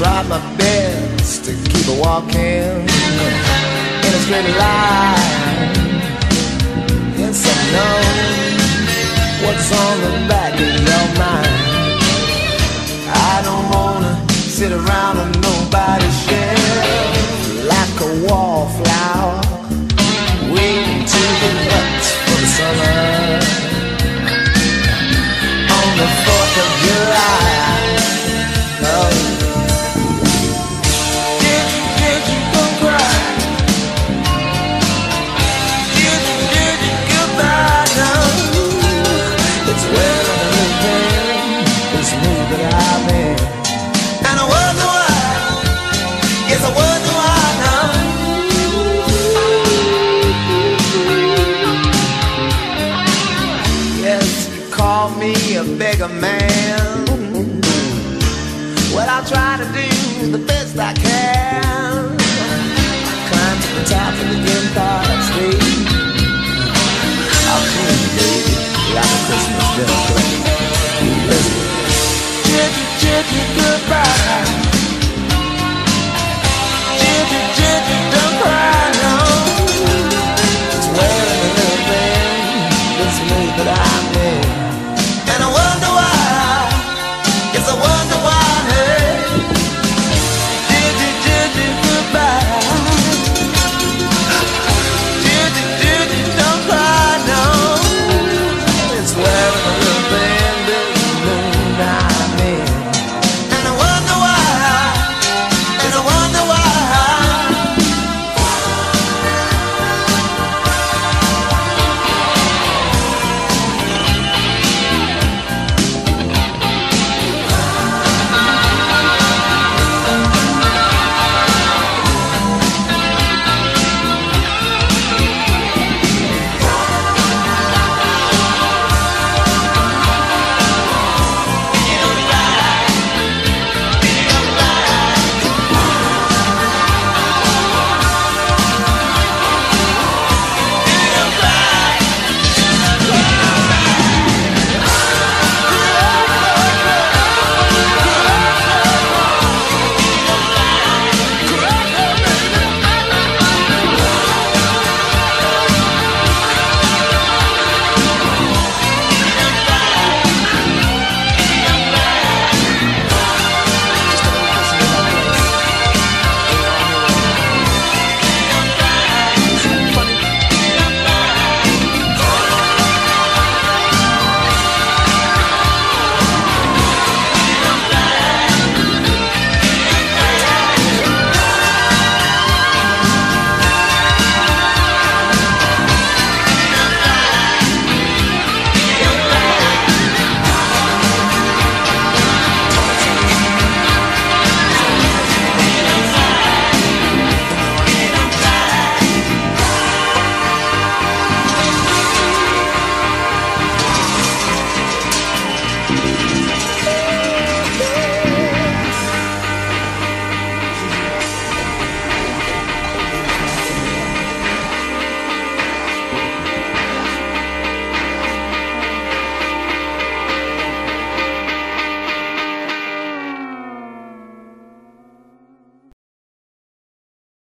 Try my best to keep a walking in a straight line. Yes, I know what's on the back of your call me a beggar man. What I try to do the best I can.